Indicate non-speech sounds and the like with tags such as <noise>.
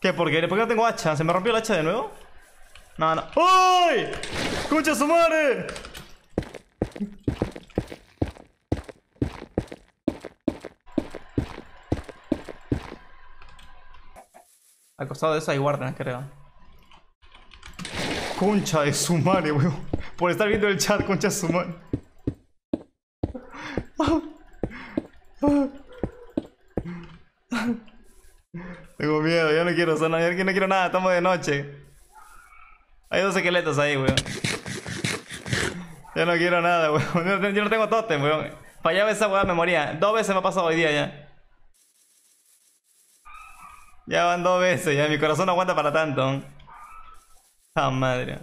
¿Qué? ¿Por qué? ¿Por qué no tengo hacha? ¿Se me rompió el hacha de nuevo? No, no. ¡Ay! ¡Concha su madre! Al costado de eso hay guardias, creo. Concha de su madre, weón. Por estar viendo el chat, concha de su madre. Tengo miedo, yo no quiero yo no quiero nada, estamos de noche. Hay dos esqueletos ahí, weón. Yo no quiero nada, weón. <laughs> Yo no tengo totem, weón. Fallaba esa weón, me moría. Dos veces me ha pasado hoy día ya. Ya van dos veces, ya mi corazón no aguanta para tanto. Ah, madre.